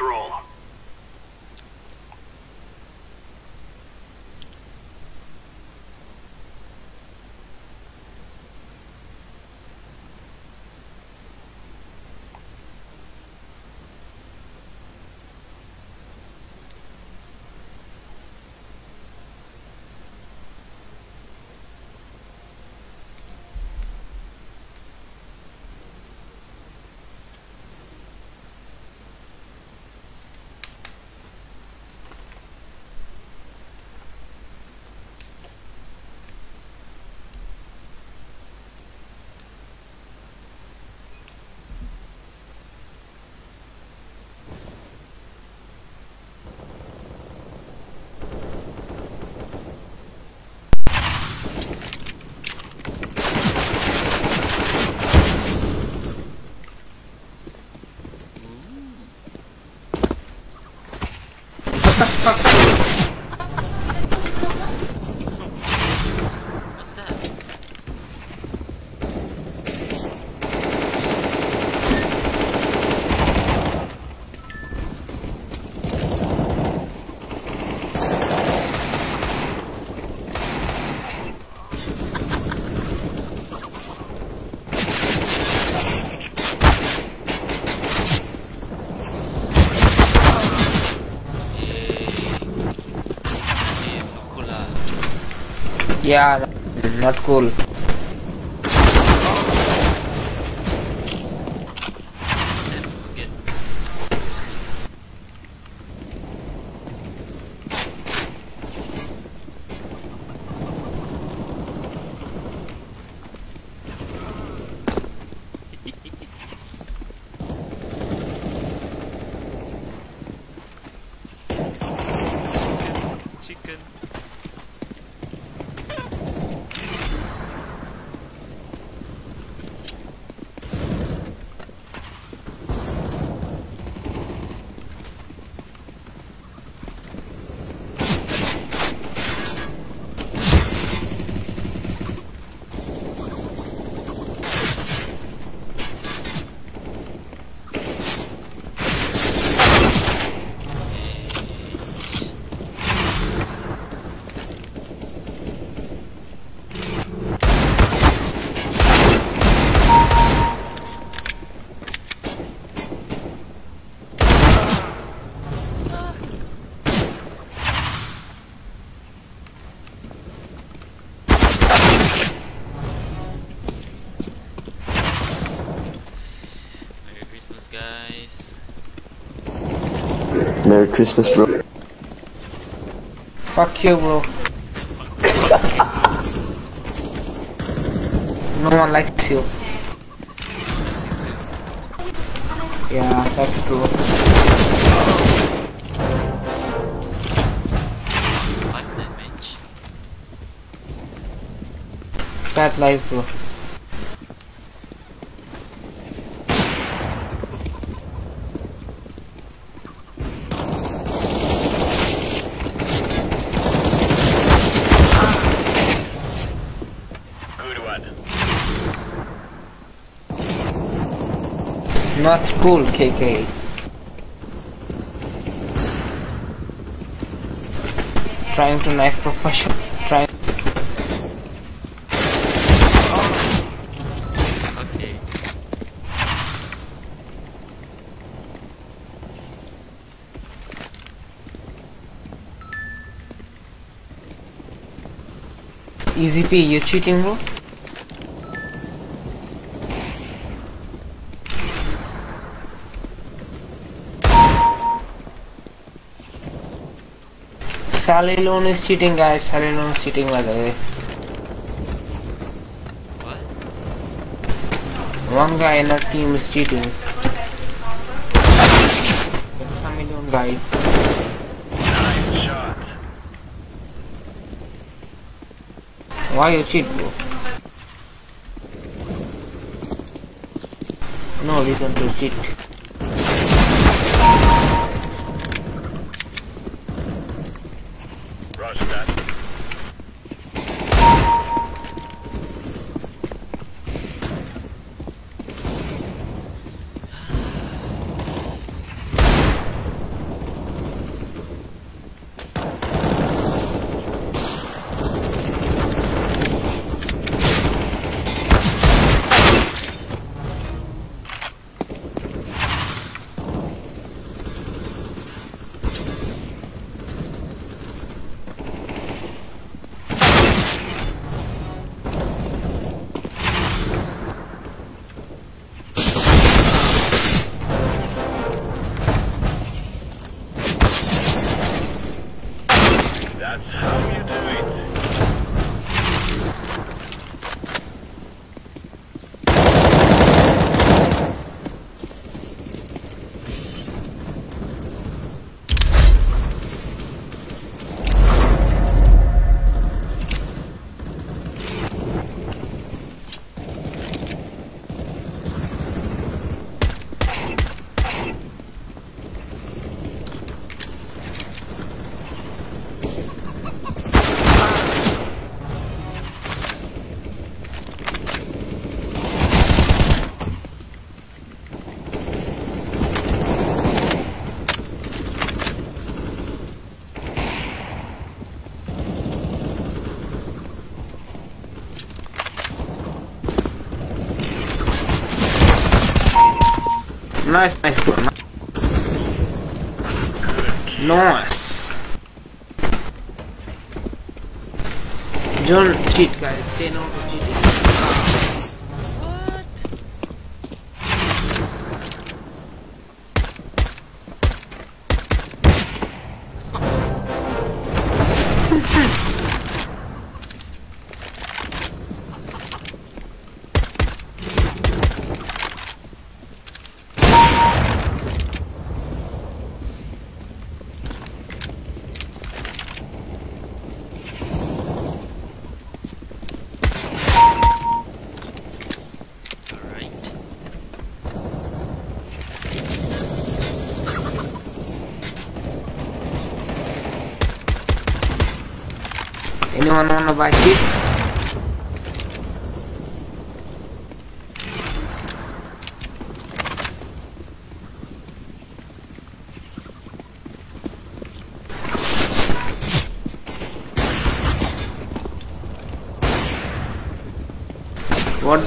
Roll. यार not cool. Merry Christmas, bro. Fuck you, bro. No one likes you. Yeah, that's true. Sad life, bro. Good one. Not cool, KK. Trying to knife profession. Trying. Okay. Easy P, you cheating, bro? Sally Lone is cheating, guys. Sally Lone is cheating, by the way. What? One guy in our team is cheating. Sally Lone guy. Nice shot. Why you cheat, bro? No reason to cheat. Nice, nice. Don't cheat, guys to cheating. What? Alright. Anyone wanna buy cheats?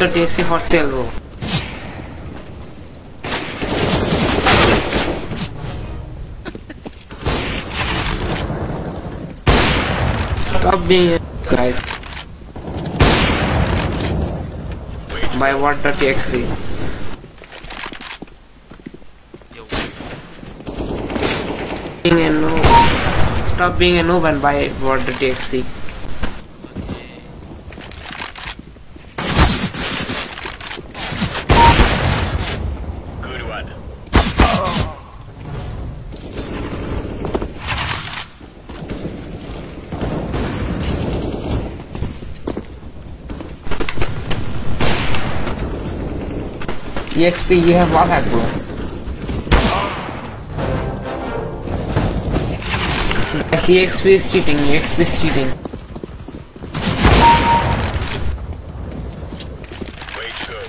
Taxi for sale, bro? Stop being guys. Yo. Being a noob. Stop being a noob and buy what EXP, you have what hack, bro? Yes, EXP is cheating, EXP is cheating. Way to go.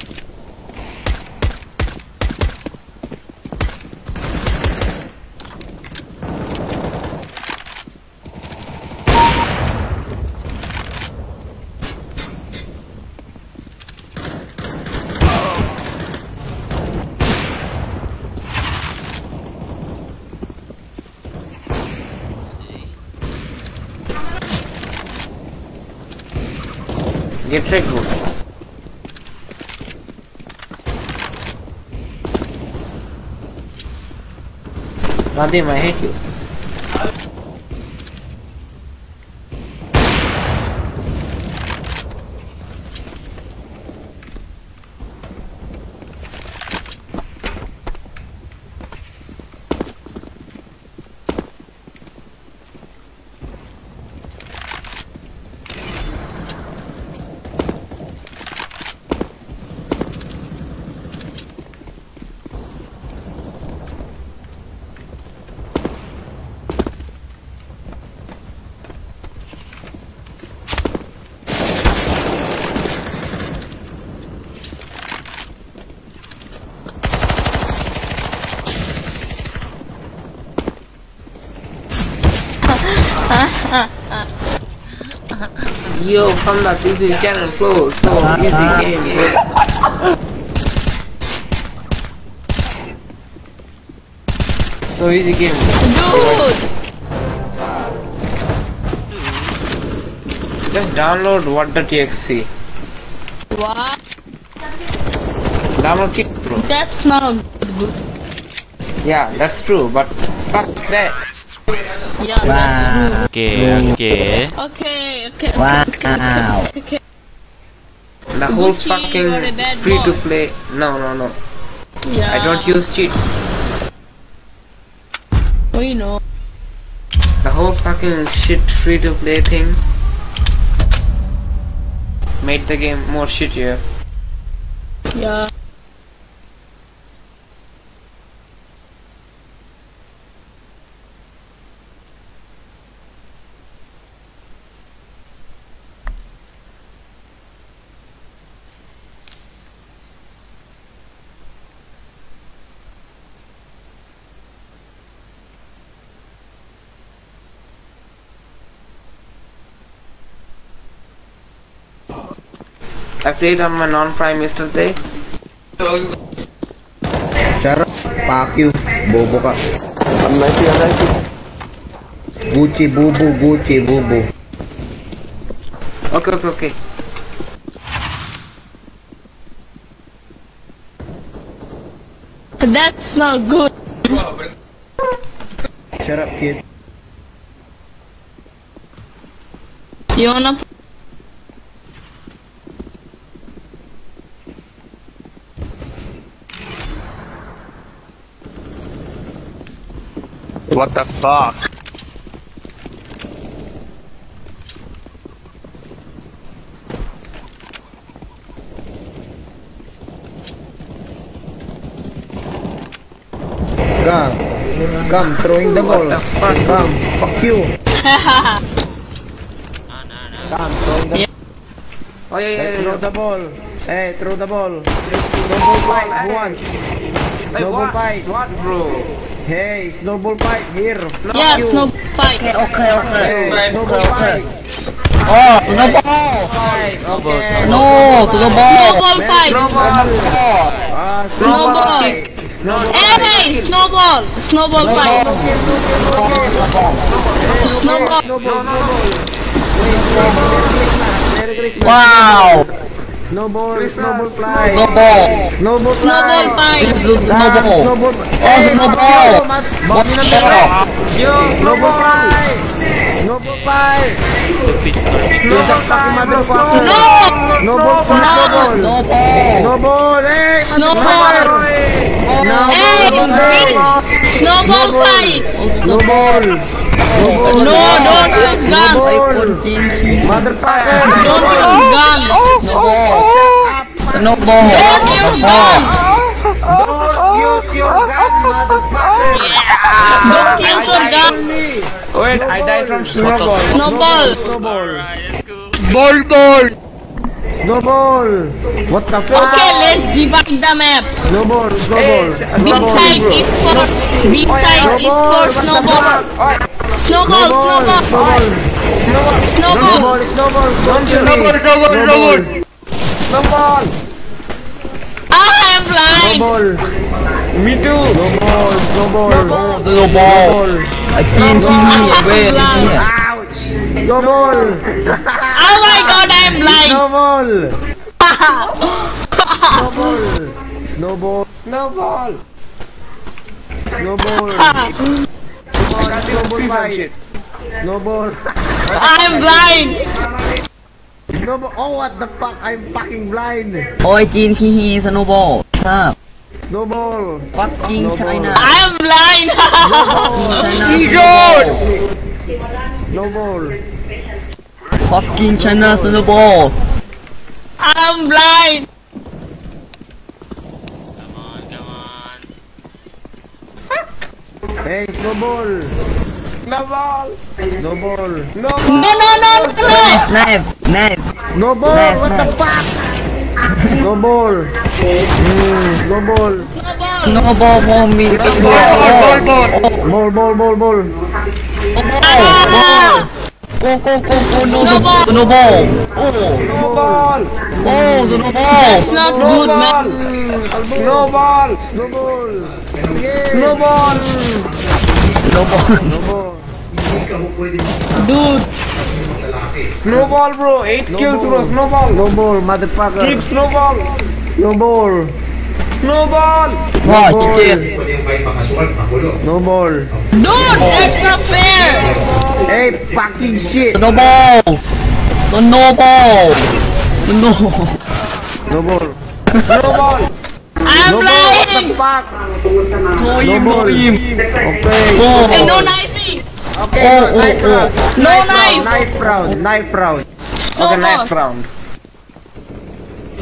Get ready, bro. Nadim, I Yo, come back, this is Cannon Flow, so easy game, bro. So easy game. Dude! Just download what the TXC. What? Download it, bro. That's not good. Yeah, that's true, but fuck that. Yeah, that's Okay, okay. true. Okay, okay, okay, okay, okay, okay, The whole Gucci, fucking free to play. No, no, no. Yeah. I don't use cheats. We know. The whole fucking shit free to play thing made the game more shittier. Yeah. Played on my non-prime yesterday. Shut up. Fuck you. Bobo ka. I'm 90, I'm 90. Gucci, bubu, Gucci, bubu. Okay, okay, okay. That's not good. Shut up, kid. You wanna What the fuck? Come. Come, throwing the ball. Come, fuck you. Ah, na, na. Come, throwing the Oh, yeah, yeah, Hey, yeah. throw the ball. Hey, throw the ball. Snowball fight, who wants? Hey, Snowball what? fight. What, bro? Hey, snowball fight, here. Yeah, no fight. Hey, snowball fight. Oh, snowball! Fight, okay. No, snowball! Snowball fight. Ah, Snowball. fight. Snowball Hey, snowball. Snowball fight. Snowball. Wow! Snowball, snowball fly. Snowball! Snowball Snowball fly. This fight. Oh, is snowball! Snowball. Oh, snowball! Bagi ng dalawa. Yo, snowball fly. Snowball fly. Stupid stupid. Snowball fly, motherfucker. No. Snowball fly. Snowball! Snowball, hey, Snowball. No, Hey, bitch. Snowball fight. Snowball. No, don't use gun. Motherfucker. Don't use gun. Snowball! Don't use gun. Don't use your gun, motherfucker. Don't use your gun. Wait, I died from snowball. Snowball. Alright. Ball ball! Snowball. What the fuck? Okay, let's divide the map. Snowball, snowball. Big side is for big side is for snowball. Snowball, snowball, Snowball. snowball. Snowball, snowball. Don't you snowball, snowball, snowball. Snowball. Ah, I'm blind. Snowball. Me too. Snowball, snowball. Snowball! I can't see me! Wait, Ouch. Snowball. Oh my god, I'm blind. Snowball. Snowball. Snowball. Snowball. Snowball. Snowball. I'm blind. Snowball. Oh, what the fuck? I'm fucking blind. Oi, Jin, hee hee, snowball. What's up? Snowball. Fucking snowball. China. I'm blind. Snowball. Snowball. Fucking China snowball. I'm blind. Hey, no ball! No ball! No ball! No! No, no, no, no! Knife, knife, knife! No ball! Knife, what knife. the fuck? no mm, ball! Mm, no ball! No ball, homie! No ball, ball, ball! Ball, ball, ball, ball! Ball, ball! Go, go, go, go! No ball! No ball! No ball! Oh, the snowball! That's not snowball. good, man. Snowball! Snowball! Snowball! Snowball! Dude! Snowball, bro! 8 snowball. kills, bro! Snowball! Snowball, motherfucker! Keep snowball! Snowball! Snowball! Snowball! Snowball! Dude, that's not fair! Hey, fucking shit! Snowball! Snowball! No. No more. No more. I'm no lying. Back. No him. No him. Okay. Oh. Hey, no knifing. Okay. Oh, no, oh, knife oh. round. No knife. Knife round. Knife round. No okay, more. knife round.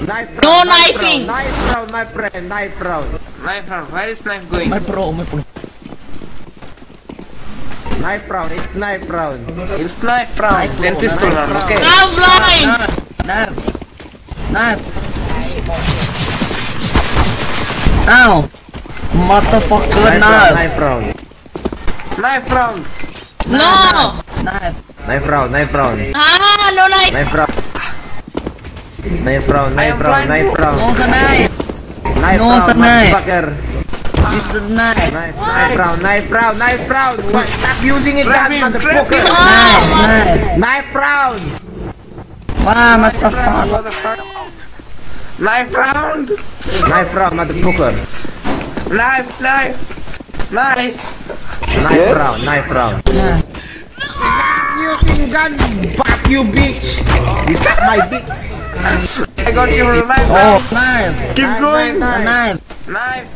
Knife round. No knife knifing. Round. Knife round, my friend. Knife round. Knife round. Where is knife going? My pro. My pro. Knife round, it's knife round. It's knife round. Knife then pistol round, okay. I'm blind! Nerve. Nerve. Knife. Ow! Motherfucker knife! Knife round! Knife round! Knife round. No! Knife! Knife round, knife round! Ah, no knife! Knife round! Knife round, knife round, knife round! No knife! Knife no, round, motherfucker! It's a knife! Knife, knife round, knife round, knife round! Stop using it, that motherfucker! Knife, knife, knife round! Wow, what the fuck? Motherfucker. Knife round. Knife round, motherfucker. Knife, knife. Knife. Knife round, knife round. Using gun. Fuck you, bitch. You suck my dick. I got you knife Oh, round. knife. Keep Knife, going. knife, A knife. knife.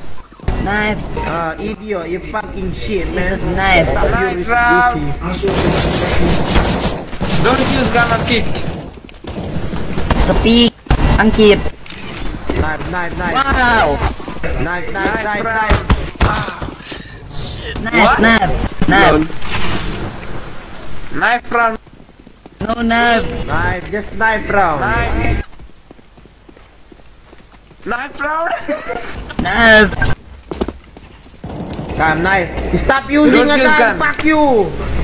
Knife. Knife. Uh, idiot, you fucking shit, It's a man. knife. Knife round. Don't use gun or kick. สปีก อังกฤษ Knife, knife, knife. ว้าว Knife, knife, Knife knife, round. knife. นายนายนาย Knife round. no knife Knife, just knife round. Knife. Knife round. knife Come, knife. Stop using Don't a use gun. gun. Fuck you.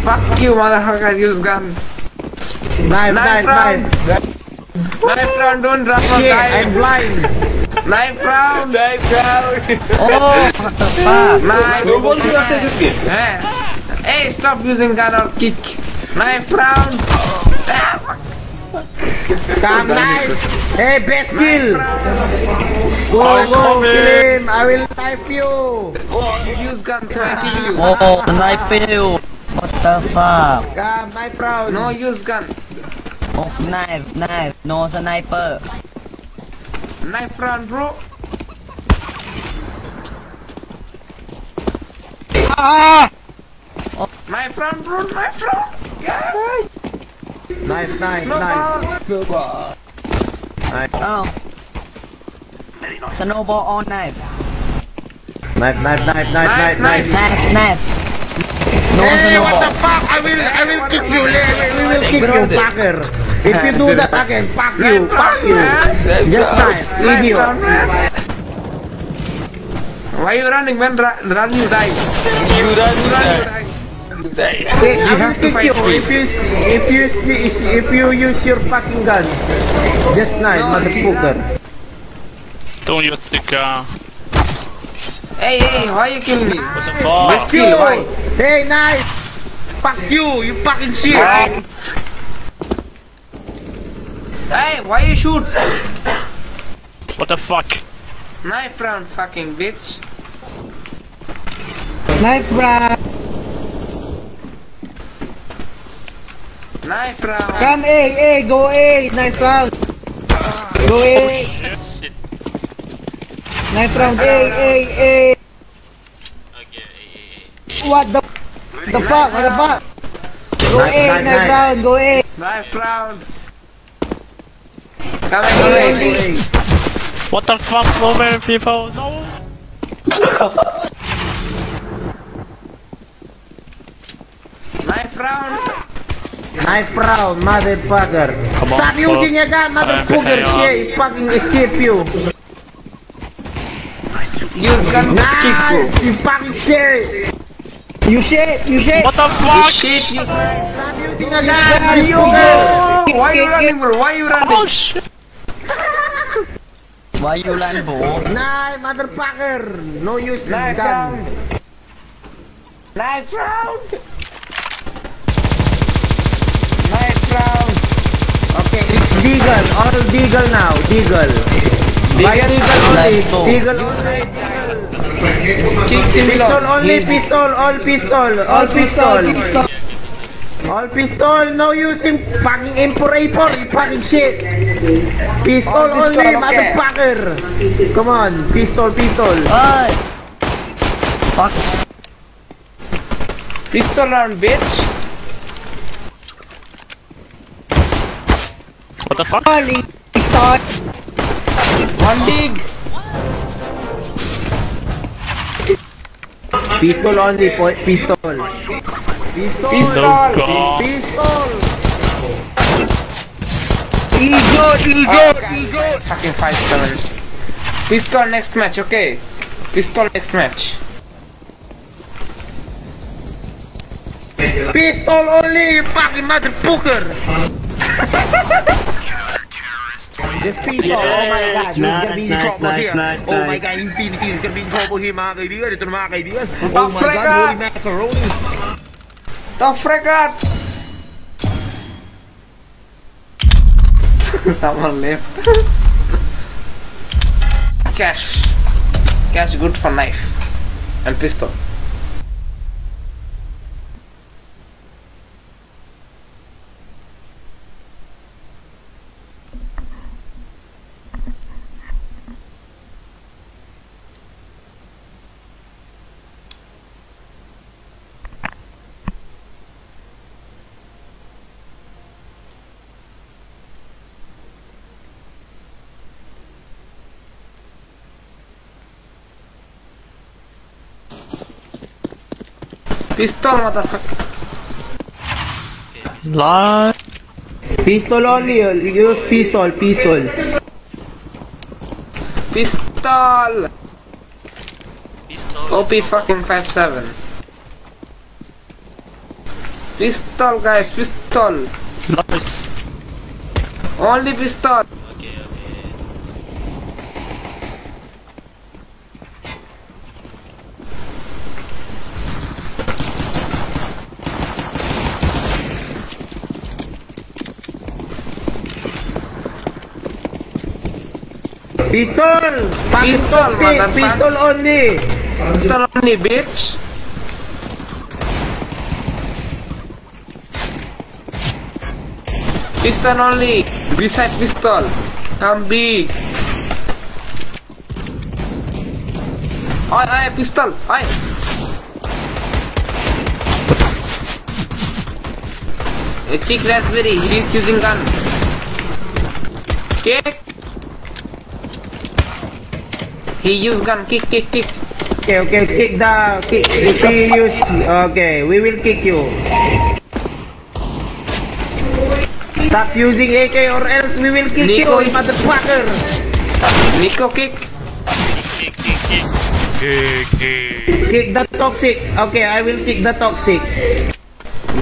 Fuck you, motherfucker. Use gun. Knife, Knife knife, round. knife. Knife round. Don't run or Shit, I'm blind. Knife round. Knife round. oh what the fuck Knife. Eh. Hey, stop using gun or kick. Knife round. Come, knife. Hey, best kill. Go, go, kill him. I will knife you. You use gun so I kill you. oh knife fail what the fuck Come, knife round. No use gun. Oh knife knife no sniper Knife round, bro. Ah! Knife round, bro. Knife round. Yeah. Knife, knife, knife. Snowball. oh snowball on knife Knife, knife, knife, knife, knife, knife. knife knife no Hey, what the fuck? I will, I will kick you. We will kick you, fucker. If you do that again, fuck you, fuck you. Just knife, idiot. Why you running, man? Run, run you die. You run, you run, you die. Hey, I will kick you if you, if you, if you use your fucking gun. Just knife, motherfucker. Don't use the gun. Hey, hey, why you kill me? What the fuck? Best kill, why? Hey, knife. Fuck you, you fucking shit. Hey, why you shoot? What the fuck? Knife round, fucking bitch. Knife round. Knife round. Come A, A, go A, knife round. Go A. Oh, Knife round A, A, A. What the, the fuck, what the fuck? Go A, knife round, go A. Knife round. Come and go away. What the fuck? So many people. No. Knife round. Knife round, motherfucker. Come on, Stop fuck. using your gun, motherfucker. chaos. Shit, fucking escape you. Use gun to kick you fucking shit. You shit, you shit. What the You fuck? shit, you Stop using a gun, motherfucker. Why you running, bro? Why you Oh running? shit! why you run bro Knife, motherfucker. No use Knife gun. Knife round. Knife round. Okay, it's Deagle. All Deagle now. Deagle. Why Deagle only? Let's go. Deagle only. Pistol only. Pistol. All pistol. All pistol. All pistol. No using fucking M4A4. You fucking shit. Pistol All pistol, only, okay. motherfucker. Come on. Pistol, pistol. Ơi Fuck Pistol round, bitch. What the fuck? Only. Pistol. One dig. Pistol only. po- Pistol. Pistol. Pistol. Go. Pistol. Idiot, idiot, idiot. Fucking five seven. Pistol next match, okay? Pistol next match. Pistol only, you fucking motherfucker. Just pistol. Oh, oh my god, he's gonna be in Nice, trouble nice, here. nice, Oh my nice. god, Infinity is gonna be in trouble here mga kaibigan. Ito na mga kaibigan. Oh my god, holy macaroni. Top fragate! Someone left. Cash. Cash good for knife and pistol. Pistol, motherfucker. Lie. Pistol only, uh, use pistol, pistol. Pistol! Pistol. OP fucking 57. Pistol, guys, pistol. Nice. Only pistol. Okay, okay. Pistol! Pistol, pistol only. Pistol only, bitch. Pistol only. Beside pistol. Come big. Oi, oi, pistol. Oi. Kick raspberry. He is using gun. Kick. He use gun. Kick, kick, kick. Okay, okay, kick the, kick, if you use, okay, we will kick you. Stop using AK or else we will kick Nico you, motherfucker. Nico kick. Kick, kick, kick. Kick, kick. Kick the toxic. Okay, I will kick the toxic.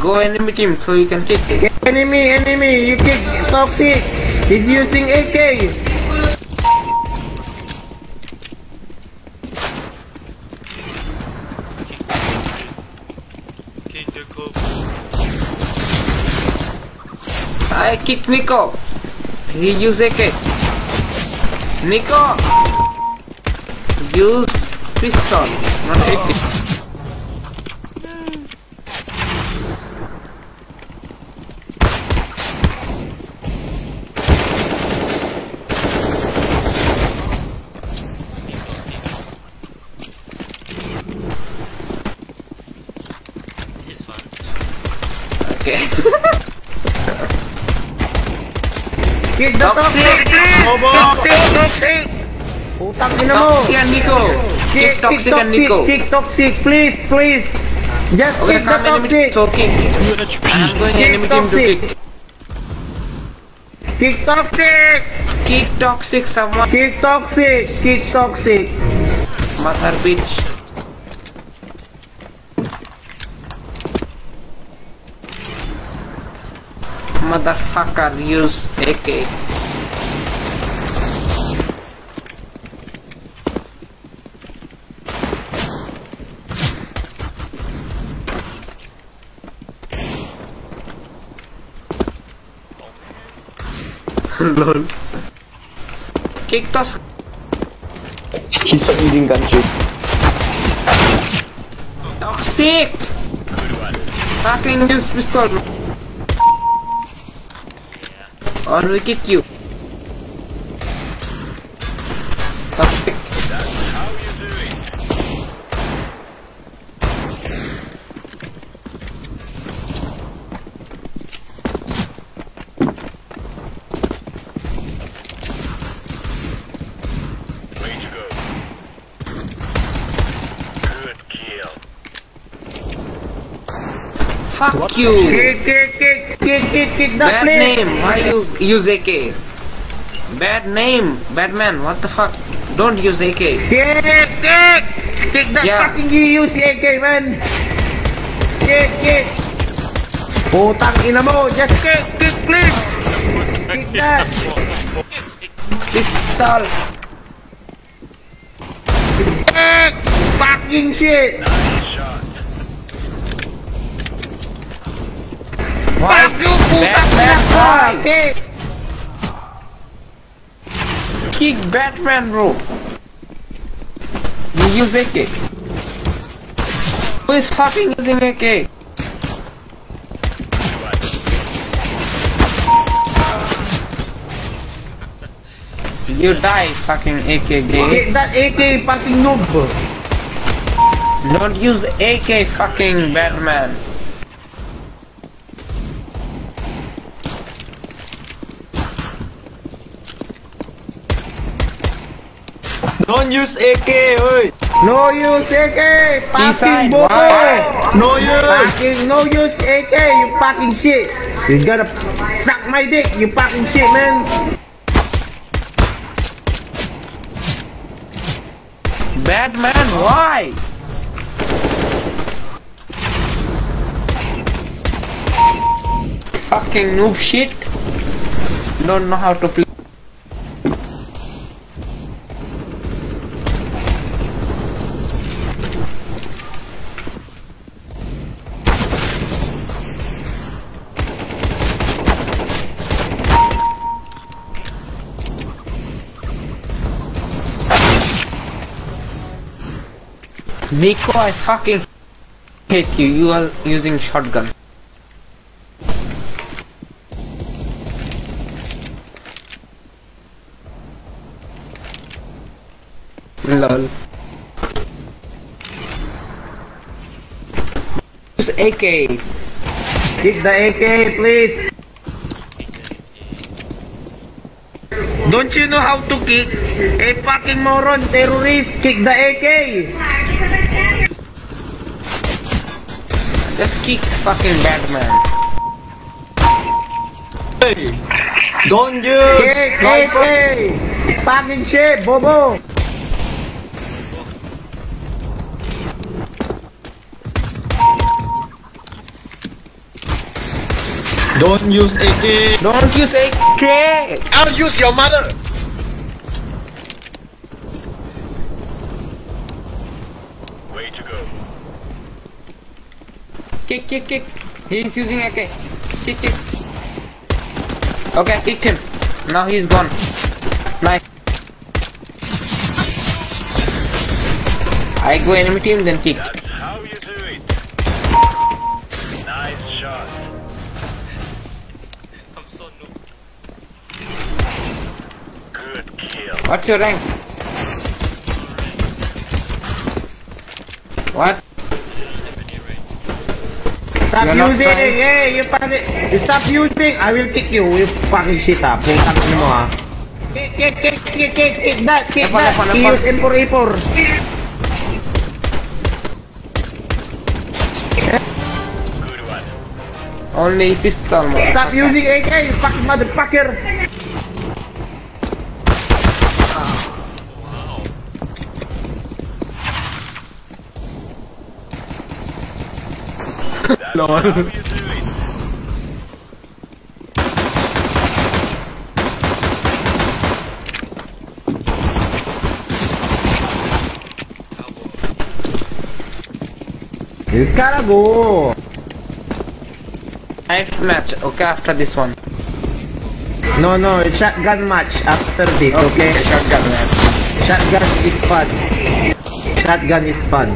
Go enemy team so you can kick. Enemy, enemy, you kick toxic. He's using AK. Kick the cook. I kick Nico. He use AK. Nico. Use pistol, not AK. Toxic. Toxic, toxic. Putang ina mo. Toxic Nico. Kick toxic and Nico. Kick toxic, please, please. Just kick the toxic. kick. I'm going enemy team to toxic. kick. Kick toxic. Kick toxic someone. Kick toxic. Kick toxic. Mother bitch. Motherfucker use AK. Lol. Kick toss. He's not using gun shoot. Toxic! Fucking use pistol. Or we kick you. Toxic. Fuck you! Kick, kick, kick, kick, kick, kick the Bad plate. name. Why you use AK? Bad name. Batman. What the fuck? Don't use AK. Kick, kick. Kick the Yeah. fucking you use AK, man. Kick, kick. Putang ina mo. Just kick, kick, please. Kick that. Kick, kick, Pistol. Fucking shit! Fuck you, puta Batman, ka! Kick Batman, bro. You use AK. Who is fucking using AK? You die, fucking AK gay. That AK fucking noob! Don't use AK, fucking Batman. Don't use AK, oi! No use AK! Fucking P-side. No use! Fucking no use AK, you fucking shit! You gotta suck my dick, you fucking shit, man! Batman, why? Fucking noob shit. Don't know how to play. Nico, I fucking hate you. You are using shotgun. Lol. Use AK. Kick the AK, please! Don't you know how to kick? A fucking moron, terrorist, kick the AK! Just kick fucking Batman. Hey! Don't use! Kick sniper. AK! Fucking shit, bobo! Don't use AK! Don't use AK. I'll use your mother! Kick, kick, kick. He's using AK. Kick, kick. Okay, I kicked him. Now he's gone. Nice. I go enemy team, then kick. That's How you do it? Nice shot. I'm so noob. Good kill. What's your rank? What? Stop You're using! Hey, you fucking... Stop using! I will kick you, you fucking shit ah. Putang mo ah. Kick, kick, kick, kick, kick, kick that, kick that! napal, He napal. use M4A4. Good one. Only pistol. mo. Stop using AK, you fucking motherfucker! Lol. How you do it? You gotta go! Knife match. Okay, after this one. No, no, it's shotgun match after this, okay? Shotgun match. Shotgun is fun. Shotgun is fun.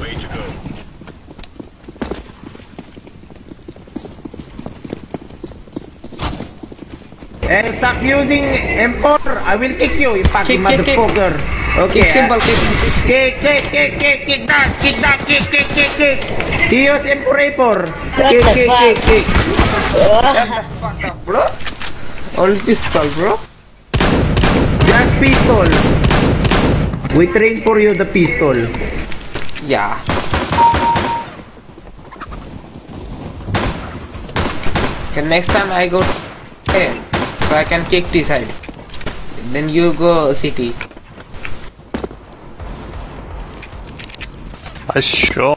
Way to go. Eh, stop using M4. I will kick you, you fucking Kick, kick, kick. motherfucker. Okay. Kick simple, ah. kick. Kick, kick, kick, kick, kick that, kick that, kick, kick, kick, kick. He use M4A4. Kick, the kick, fuck? kick, kick. Fuck up, bro. Only pistol, bro. Just pistol. We train for you the pistol. Yeah. Okay, next time I go. Okay, so I can kick this side. Then you go city. I sure.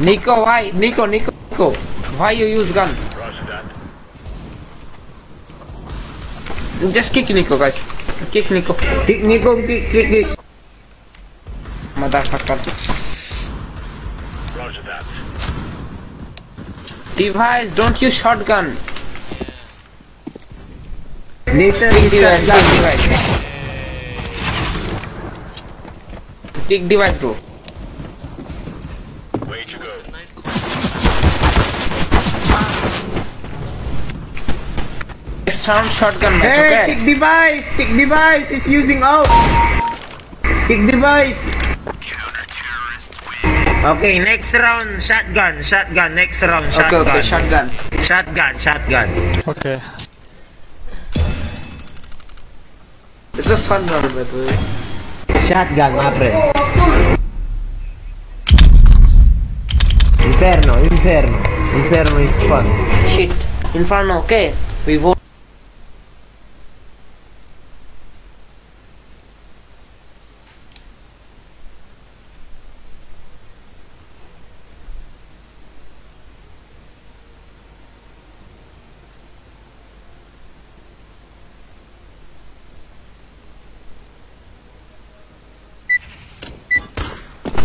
Nico, why? Nico, Nico, Nico. Why you use gun? Just kick Nico, guys. Kick Nico. Kick Nico, kick, kick, kick. Motherfucker. Roger that. Device, don't use shotgun. Later, Kick use device, shotgun. kick device. Kick bro. It's a nice Next round shotgun match, Hey, okay? kick device! Kick device is using out! Kick device! Okay, next round, shotgun, shotgun, next round, Okay, shotgun. okay, shotgun. Shotgun, shotgun. Okay. It was fun round, by the way. Shotgun, friend. Inferno, Inferno. Inferno is fun. Shit. Inferno, okay. We vote.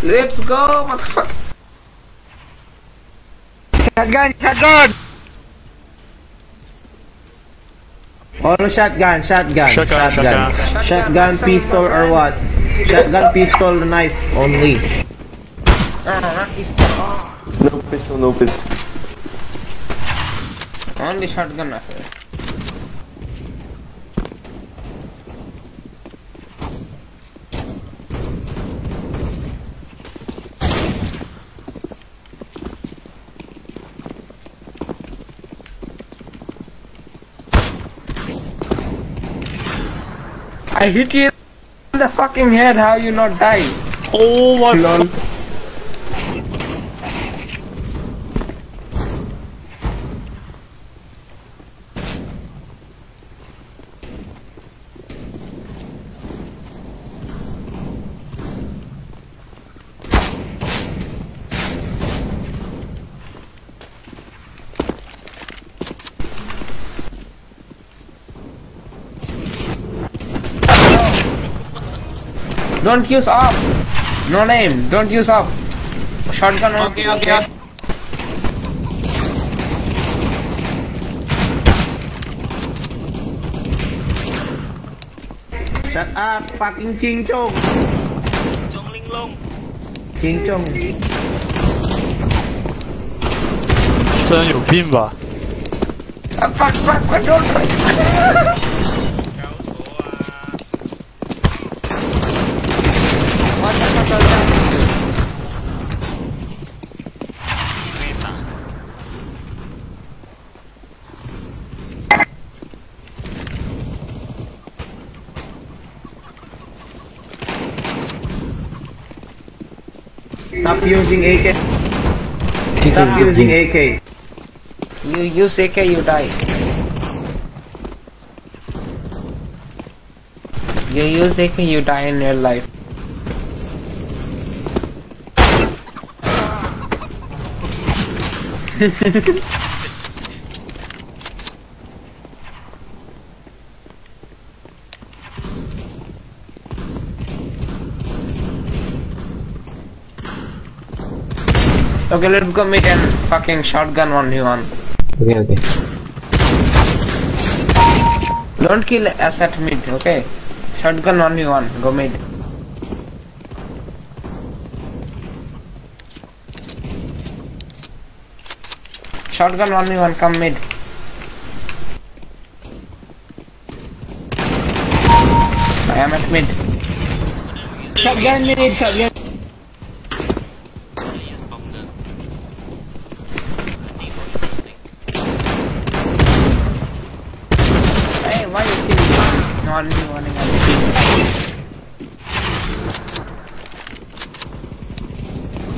Let's go, motherfucker. Shotgun, shotgun! Or shotgun, shotgun, Shotgun, shotgun, shotgun. pistol or what? Shotgun, pistol, knife only. No, no, pistol. No pistol. Only shotgun, my I hit you in the fucking head, how you not die? Oh my Lol. Don't use up. No name. Don't use up. Shotgun. Okay, okay. Shut up, fucking Ching Chong. Trong linh lông Ching Chong. 真有病吧？ Ah, fuck, fuck, fuck, don't Using AK. Stop using AK. You use AK, you die. You use AK, you die in real life. Okay, let's go meet and fucking shotgun one v one. Okay, okay. Don't kill us at mid, okay? Shotgun one v one. Go mid. Shotgun one v one. Come mid. I am at mid. Shotgun mid, shotgun. I use bomb gun I think for interesting Hey, why you killing me? No one v one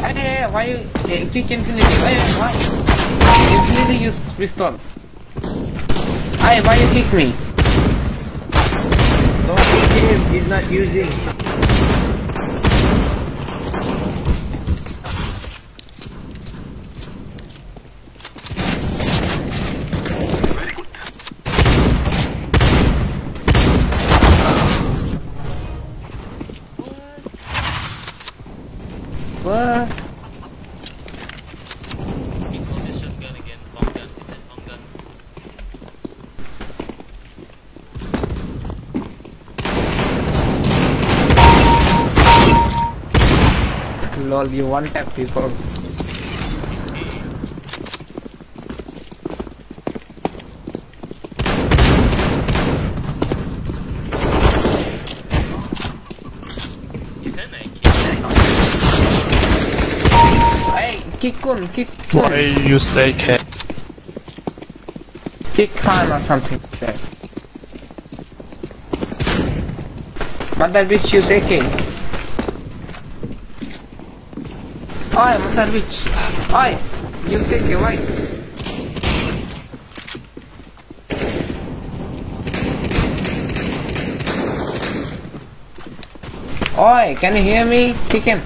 Hey, hey, hey, why kick infinity? Hey, why? Infinity use pistol. Hey, why you kick me? Don't kick him, he's not using. Lol, you one tap people. Hey, kick-kun, kick, Why you use AK? kick Khan or something like that. But that bitch use Oi, Masar bitch. Oi, use AK, why? Oi, can you hear me? Kick him.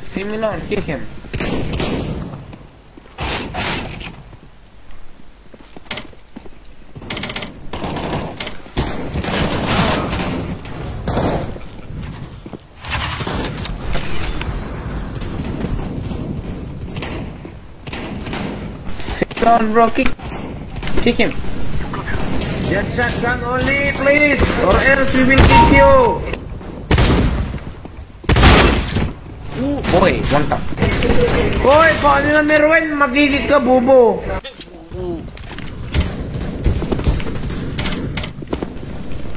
See me now, kick him. Down, bro. Kick, kick him. Just shotgun only, please, or else we will kick you. Boy, one tap. Hoy, paano na Merwin? Magigit ka, bubo.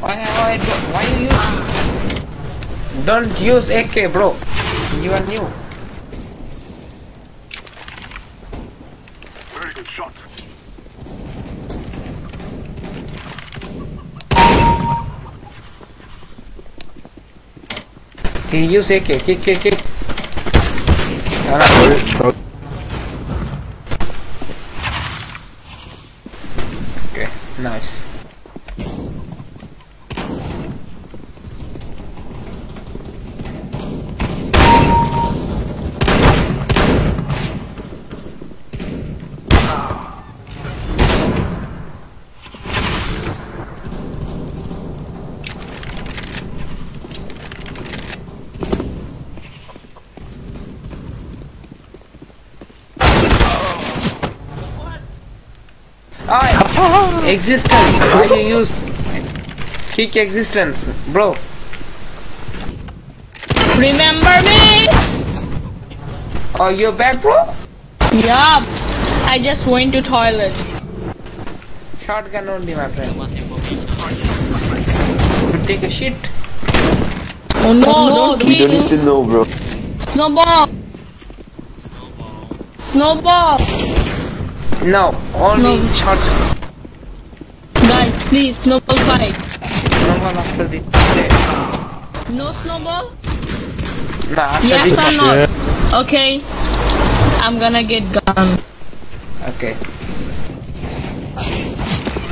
Why, why, why you use? Don't use AK, bro. You are new. He use AK. Kick, kick, kick. Alright. Okay, nice. Ah, existence. Why you use kick existence, bro? Remember me? Oh, you're back, bro? Yup. I just went to toilet. Shotgun only, my friend. Too much information. To take a shit. Oh no, don't We don't kill. need to know, bro. Snowball. Snowball. Snowball. No, only No. shotgun. Guys, please, snowball fight. No one after this. No snowball? Nah, after Yes this. or not? Okay. I'm gonna get gun. Okay.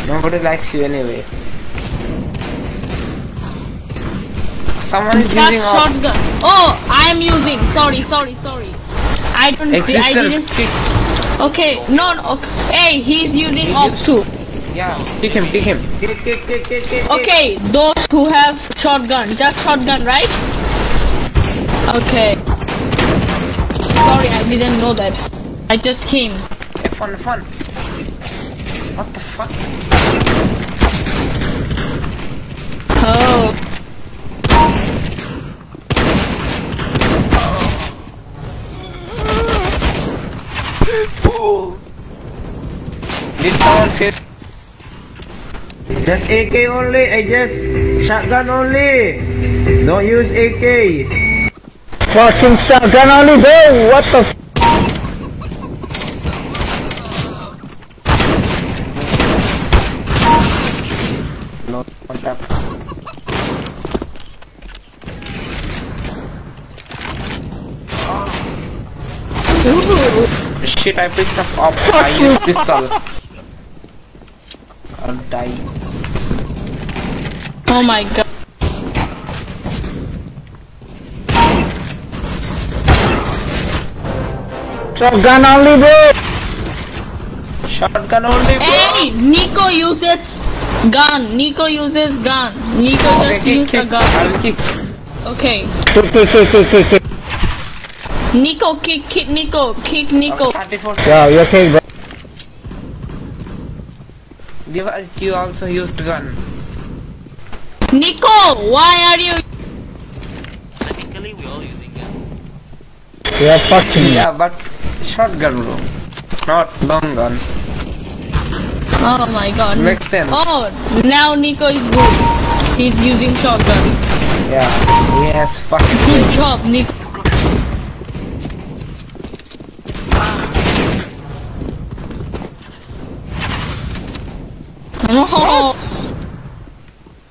Nobody likes you anyway. Someone is Just using all shotgun. Oh, I am using. Sorry, sorry, sorry. I don't. I didn't. kick. Okay, no, no. Okay. Hey, he's using op too. Yeah, kick him, kick him. Kick, kick, kick, kick, kick. Okay, those who have shotgun, just shotgun, right? Okay. Sorry, I didn't know that. I just came. Have fun, fun. What the fuck? Oh. Did someone say Just AK only, I just shotgun only. Don't use AK. Fucking shotgun only, bro. What the? F- no one tap? Shit, I picked up op. I used pistol. I'll die. Oh my god. shotgun only, bro. Shotgun only, bro. Hey, Nico uses gun. Nico uses gun. Nico oh, Okay, just kick, used a gun. I'll kick. Okay. Kick, kick, kick, kick, kick, kick. Nico, kick, kick Nico, kick Nico. 34 Yo, you okay, bro? device you also used gun. Nico, why are you? Technically, we all using gun. We are fucking. Yeah, but shotgun, bro. Not long gun. Oh my god. Makes sense. Oh, now Nico is good. He's using shotgun. Yeah, he has fucking. Good job, Nico. No,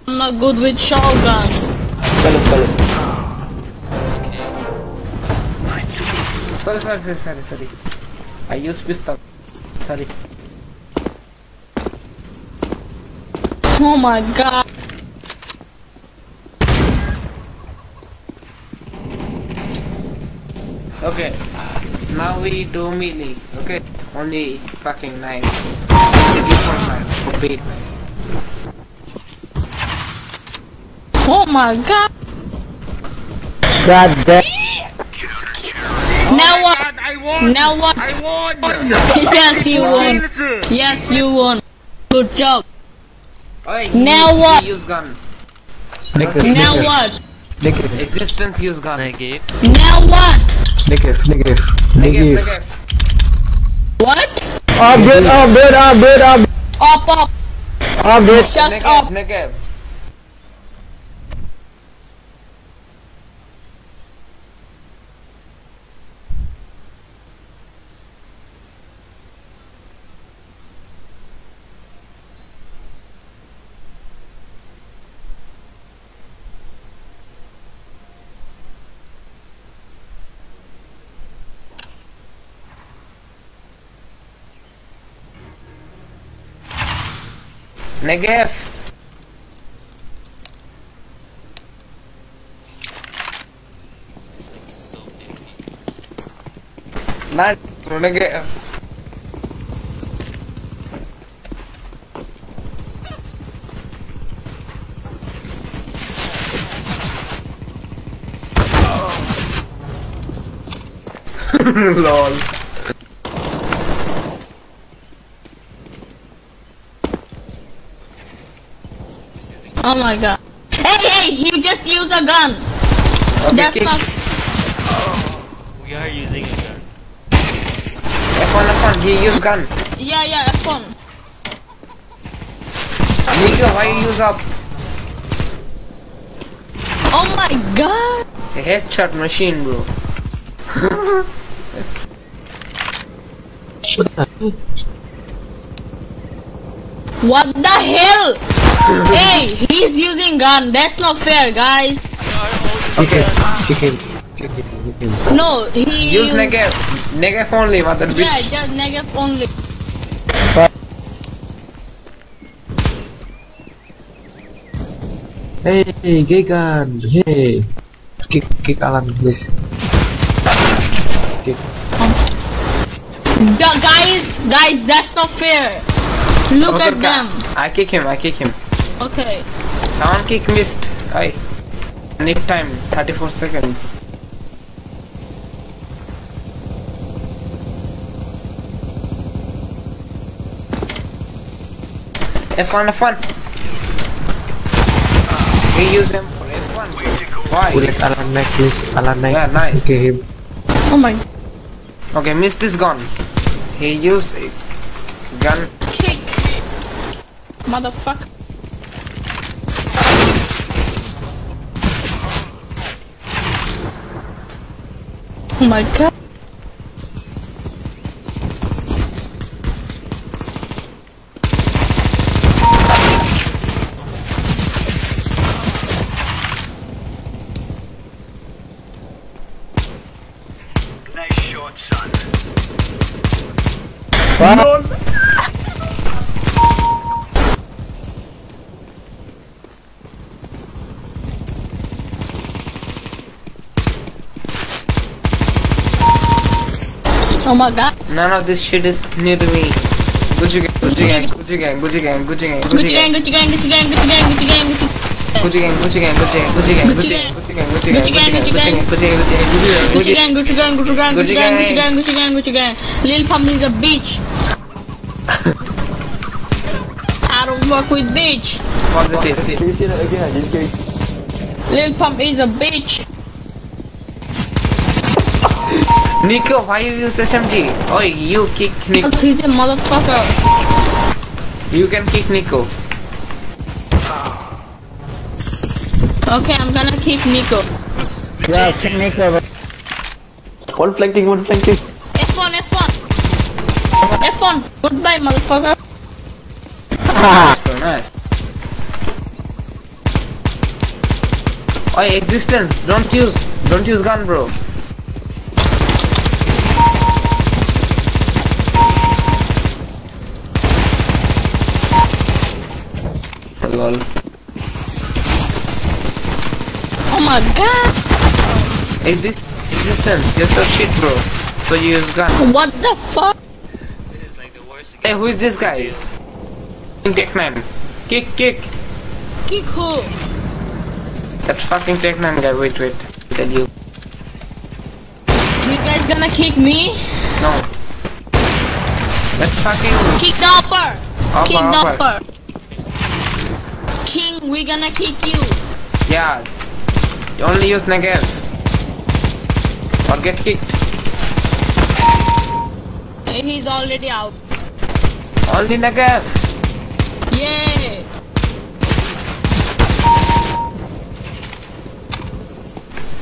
I'm not good with shotgun. Follow, follow. It's okay. Sorry, sorry, sorry, sorry, sorry. I use pistol. Sorry. Oh my god. Okay. Now we do melee. Okay. Only fucking nine. Different nine. Beat. Oh my god. God damn. Now what? Now what? I won! yes, you won. Yes, you won. Good job. Oi, he- Now what? He use gun. Negative, Now negative, what? negative, Existence use gun. Negative. Now what? negative, negative, Negative, negative. negative. What? Update, update, update, update, Up, up. update. Just Negative, up. negative. Negev. L'altro Negev. LOL. Oh my god. Hey, hey, he just used a gun. Okay, That's kick. not. We are using a gun. F1, F1, he use gun. Yeah, yeah, F1. Nico, why you use up? Oh my god. A headshot machine, bro. What the hell? Hey, he's using gun. That's not fair, guys. Chicken, chicken, chicken, chicken. No, he Use used- negative. Negative only, mother bitch. Yeah, just negative only. Hey, Gigan, hey. Kick, kick Alan, please. Kick. The guys, guys, that's not fair. Look Okay, at them. I kick him, I kick him. Okay. Sound kick missed. I need time, 34 seconds. F1, F1. We use him for F1. Why? Bullet Alan Mac, please. Alan Mac. Yeah, nice. Okay, him. Oh my. Okay, missed is gun He used a gun. Kick. Motherfucker. Oh my god. Oh my god. None of this shit is near to me. Gucci gang, Gucci gang, Gucci gang, Gucci gang, Gucci gang, Gucci gang, Gucci gang, Gucci gang, Gucci gang, Gucci gang, Gucci Gucci gang, Gucci gang, Gucci gang, Gucci gang, Gucci gang, Gucci gang, Gucci gang, Gucci gang, Gucci gang, Gucci gang, Gucci gang, Gucci gang, Gucci gang, Gucci gang, Gucci gang, Gucci Gucci gang, gang. Gucci gang, Gucci gang, Gucci gang. Lil Pump is a bitch. I don't fuck with bitch. positive. Lil Pump is a bitch. Nico, why you use SMG? Oh, you kick Nico. Cause he's a motherfucker. You can kick Nico. Okay, I'm gonna kick Nico. Yeah, Vijay? check Nico. One flanking, one flanking. F1, F1. F1. Goodbye, motherfucker. So nice. Oh, existence. Don't use. Don't use gun, bro. Lol. Oh my god. Is this existence. Just a shit, bro. So you use gun. What the fuck? This is like the worst Hey, who is this guy? Tech Nine. Kick, kick. Kick who? That fucking Tech Nine guy. Wait, wait. Tell you. You guys gonna kick me? No. That fucking. Kick the upper. Upper, kick the upper. upper. King, we gonna kick you. Yeah. Only use Negev. Or get kicked. Hey, he's already out. Only Negev. Yeah.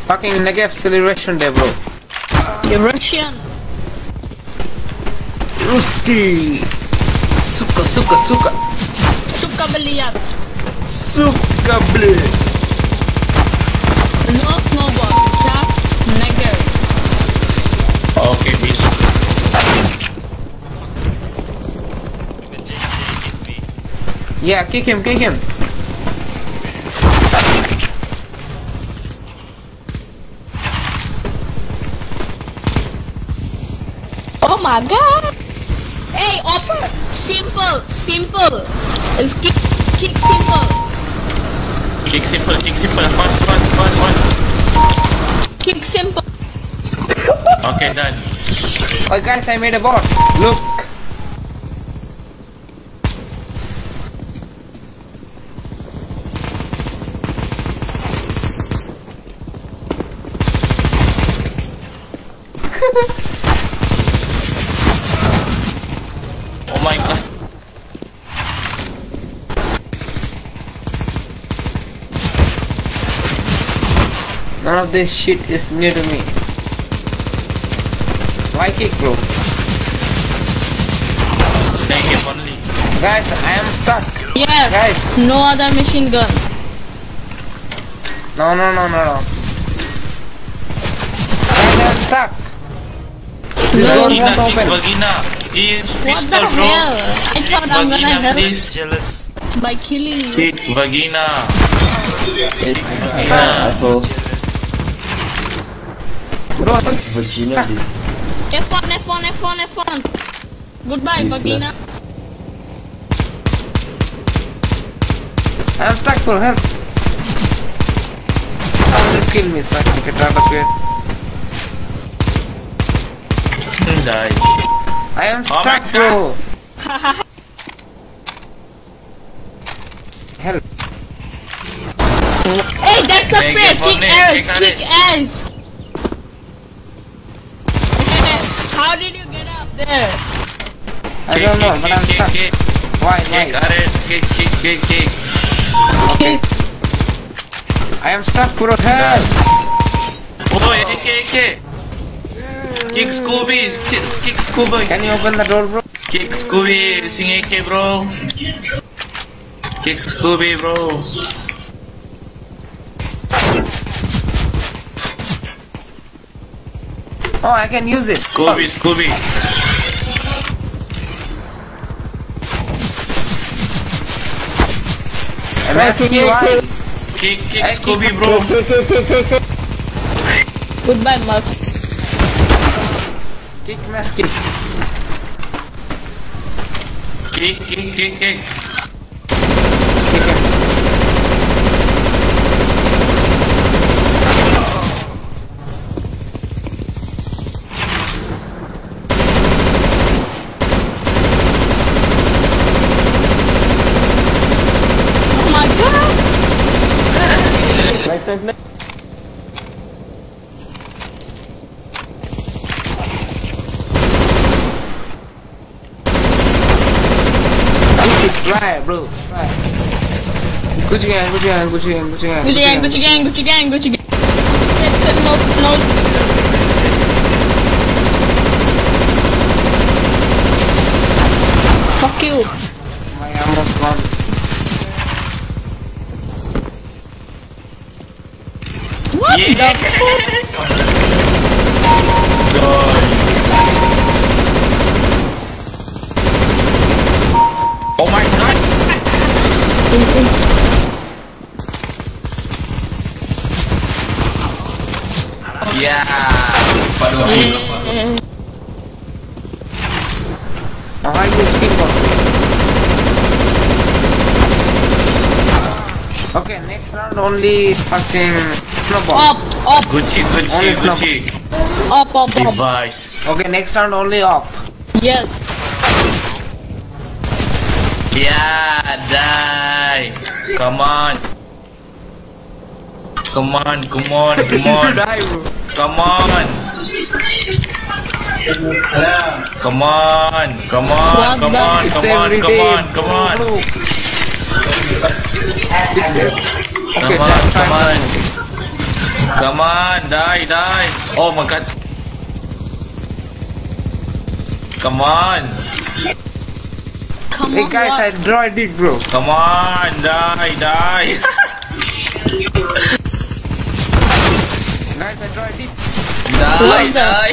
Fucking Negev celebration day, bro. You're Russian. Rusty. Suka, suka, suka. Suka beliyat. Suka blue. No snowball. Just nigger. Okay, bitch. Vijay. Yeah, kick him, kick him. Oh my god. Hey, upper. Simple. Simple. It's kick, kick simple. Kick simple, kick simple. Fast, fast, fast, fast. Kick simple. Okay, done. Oh, guys, I made a bot. Look. Oh my god. None of this shit is new to me. Why kick, bro? Thank you, only. Guys, I am stuck. Yes. Guys. No other machine gun. No, no, no, no, no. Guys, I am stuck. The door Vagina, won't kick open. vagina. It's What the bro. hell? I thought I'm gonna Vagina, help please. Jealous. by killing you. Kick vagina. Bro, F1, F1, F1, F1. Goodbye, Vagina. I am stuck, bro. Help. Oh, just kill me so I can get out of here. Die. I am Oh my stuck, bro. Help. Hey, that's a Take fair. it for Kick ass, kick ass. ass. How did you get up there? I don't know, but I'm stuck. kick, Why, kick, why? arrest, kick, kick, kick, kick. Okay. I am stuck, bro. Help. Oh, AK, AK. Kick Scooby, kick, kick Scooby. Can you open the door, bro? Kick Scooby, sing AK, bro. Kick Scooby, bro. Oh, I can use it. Scooby, Scooby. I'm asking you. Kick, kick I Scooby, kick- bro. Goodbye, Mark. Kick my. Kick, kick, kick, kick. Kick him. Oh my Try, bro. Try. Gucci gang, Gucci gang, Gucci gang, Gucci gang. Gucci gang, Gucci gang, Gucci gang, Gucci gang. No, no. Fuck you. My ammo's gone. What Yeah. the fuck? god! Yeah. Eh, Why you speak Okay, next round only fucking snowball. Up, up, Gucci, Gucci, Only. Gucci. up, up, up. Device. Okay, next round only up. Yes. Yeah, die. Come on. Come on, come on, come on. Die, bro. Come on. Come on, come on, What come the- on, It's come on, every come day, on, come on. bro. It's it. Come Okay, on, that's come fine. on. Come on, die, die. Oh my god. Come on. Come Hey on, guys, I what? draw a dick, bro. Come on, die, die. Guys, I draw a dick. die, die.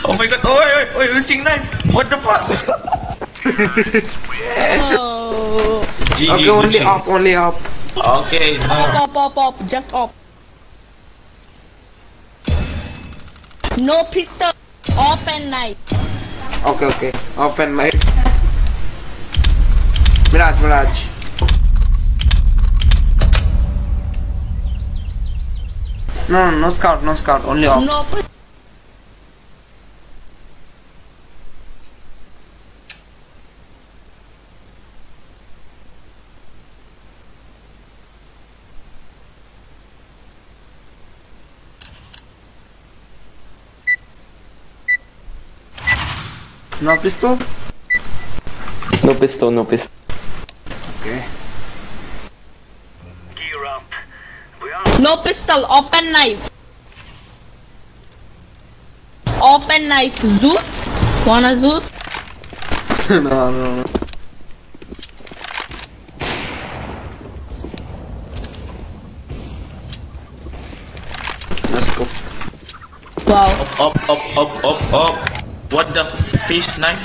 oh my god. Oh, wait, wait, using knife. What the fuck? Oh. GG, Okay, only Gucci. up, only up. Okay, no. Up, up, up, up. Just up. No pistol. Open knife. Okay, okay. Open my. Mirage, Mirage. No, no, no scout, no scout, only off. No No pistol? No pistol, no pistol. Okay. Gear up. No pistol. Open knife. Open knife. Zeus? Wanna Zeus? no, no, no. Let's go. Wow. Up, up, up, up, up. What the fish knife?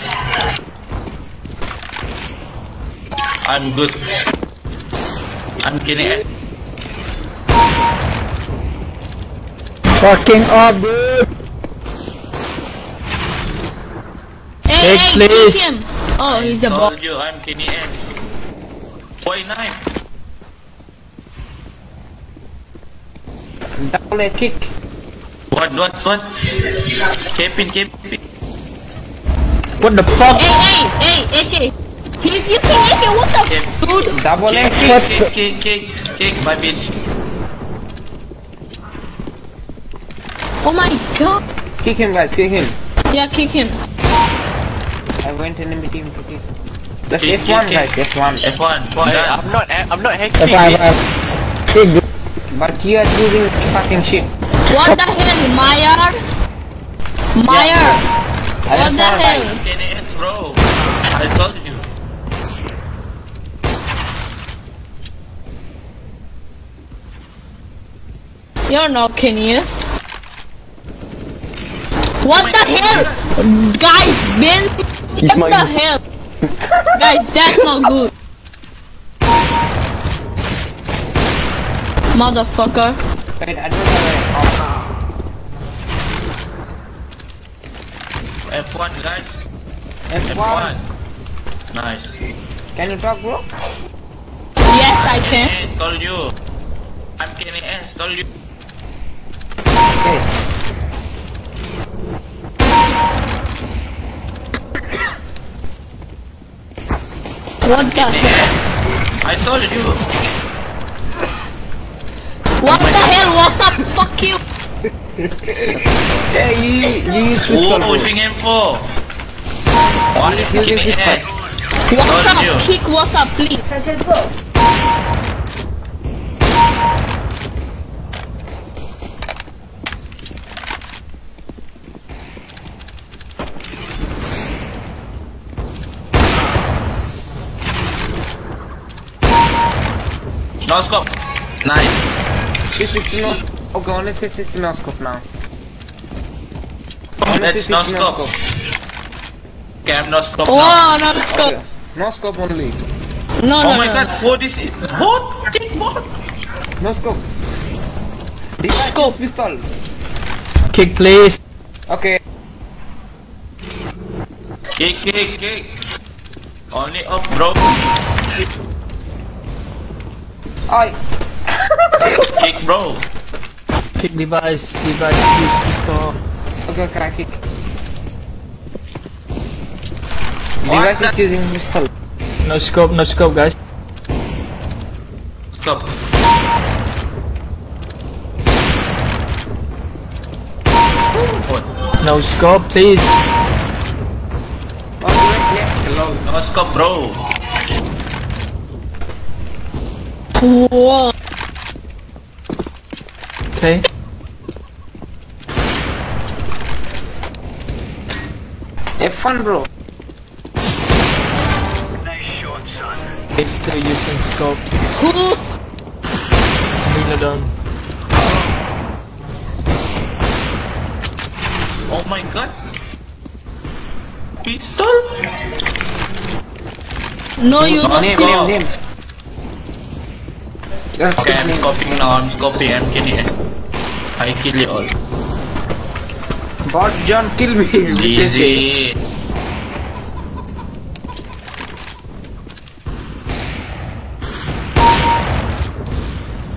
I'm good. I'm kidding. it. Fucking up, dude. Hey, Take, hey, please. him. Oh, he's a bot. You I'm Kenny X. Why knife? Double a kick. What, what, what? Kevin, Kevin. What the fuck? Hey, hey, hey, AK. He's using AK. What the Kick. f- dude? Double a Kick, kick. kick, kick, kick, kick, kick, my bitch. Oh my god. Kick him, guys, kick him. Yeah, kick him. I went enemy team to kick. That's Kick, F1, kick, guys, kick. F1. F1, F1, Hey. I'm not. Eh, I'm not hacking. If I have big dude. But you are using fucking shit. What the hell, Meyer? Meyer. What That's the not right. hell? Kenny X, bro. I told you. You're not Kenius. What the oh hell? Guys, Ben. He's What my the hell? Guys, that's not good. Motherfucker. Wait, I don't have F1, guys. a F1. F1. Nice. Can you talk, bro? Yes, I can. I told you. I'm Kenny S, told you. Okay. What the Kenny hell? S. I told you. What the hell? What's up? Fuck you. Yeah, you, you use pistol, Oh, bro. using M4. One Using Kenny pistol. S. What's up? you. Kick what's up, please. No scope. Nice. 360 no scope. Okay, only 360 no scope now. Only That's no 360 scope. Cam no scope now. Oh, no scope. Okay. No scope only. No, Oh no, my no. god, what is it? What? Kick what? No scope. Device Scope. use pistol. Kick, please. Okay. Kick, kick, kick. Only up, bro. I. Kick, bro. Kick device, device, use pistol. Okay, can I kick? Device is using pistol. No scope, no scope, guys. Scope. No scope, please. Oh, wait, yeah. Hello. No scope, bro. Whoa. Okay. F1 bro. Nice shot, son. It's still using scope. Who's? It's Megalodon. Oh my god. Pistol? No use No, the Name, scope. name, name. Okay, I'm name. scoping now. I'm scoping. I'm killing it. I kill you all. Bot John kill me. with this thing. Easy.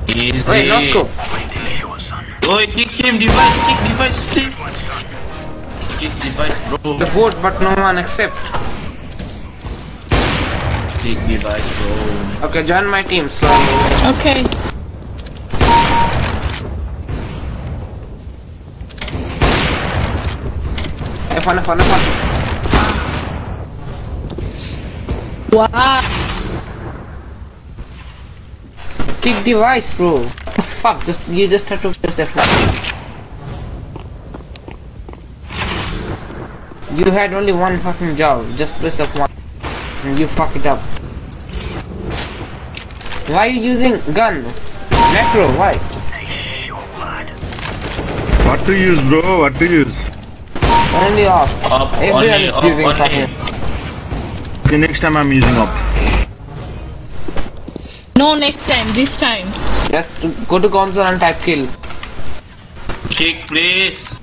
Easy. Wait, no scope. Oh, kick him, device, kick device, please. Kick device, bro. The boat, but no one accept. Kick device, bro. Okay, join my team. So Okay. F1, F1, F1. Wow. Kick device, bro. Fuck, just you just have to press F1. You had only one fucking job. Just press F1, and you fuck it up. Why are you using gun? Macro, why? What to use, bro? What to use? Only off. Up, Everyone only, is up, using only. fucking. Okay, next time I'm using up. No, next time. This time. Just go to console and type kill. Kick, please.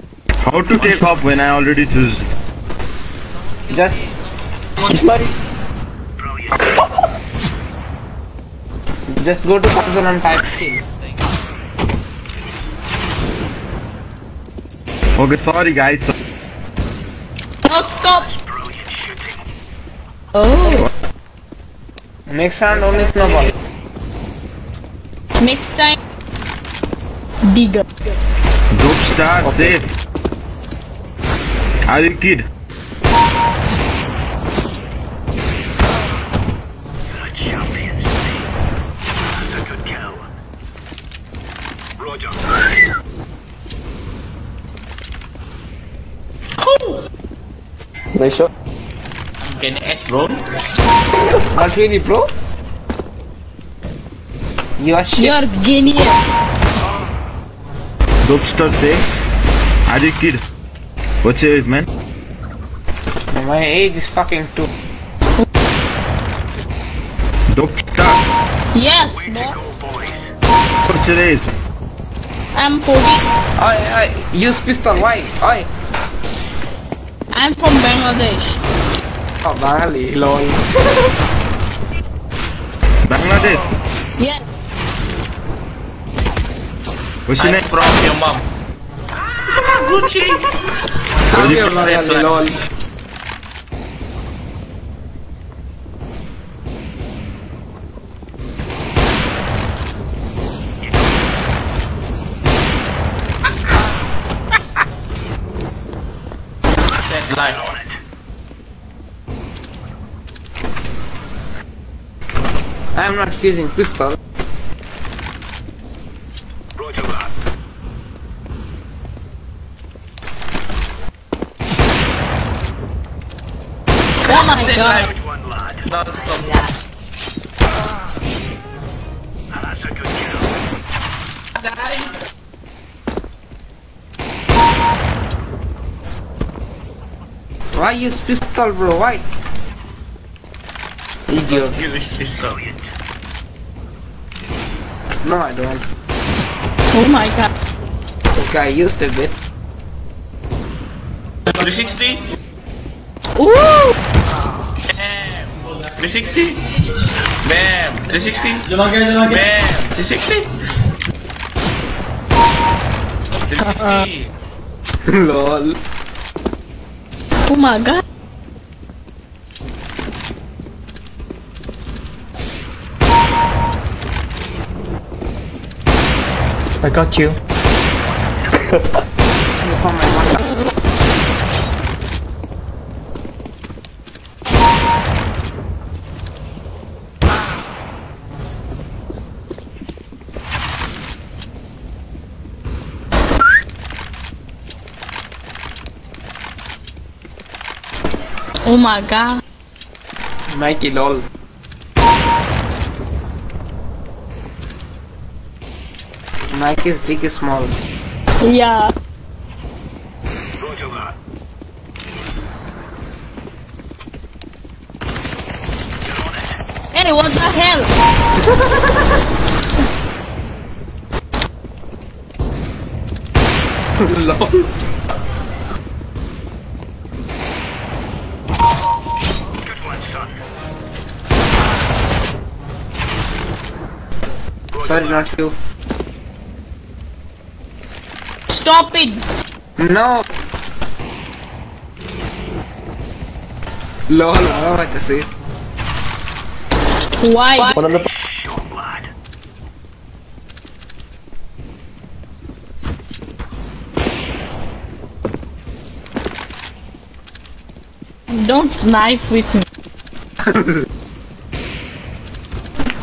How to take off when I already choose? Just just go to console and type kill. Okay, sorry guys. No scope. Oh. Next round only snowball. Next time. Digger. Dope star, safe. Are you kid? Nice shot. I'm getting bro. Not really, bro. You are shit. You're genius. Dope star, safe. Are you kid? What's your age, man? My age is fucking two. Dope star. Yes, boss. What's your age? I'm 40. I I use pistol. Why? Why? I'm from Bangladesh. Bali. Lol. Bangladesh. Yeah. What's your name? from your mom. Gucci. Where you Lol, lol, Using pistol. Why use pistol, bro? Why? Idiot. Use pistol. No, I don't. Oh my god. Okay, I used a bit. 360. Ooh! Bam. 360. Bam. 360. Bam. 360. 360. Lol. Oh my god. I got you. Oh my god. Mikey, lol. Mikey's dick is small. Yeah. Hey, what the hell? lol. Sorry, not you. Stop it. No. Lol, what am I to say? Why? One on the Don't knife with me.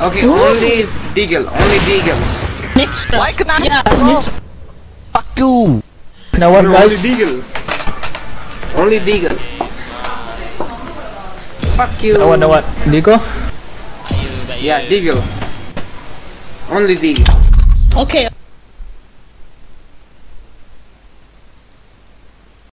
Okay, only Deagle, only Deagle. Next. Why can I? Yeah, this, Now what No, guys? Only Deagle. Only Deagle. Fuck you. Now what? Now what? Digo? Yeah, Deagle. Only Deagle. okay.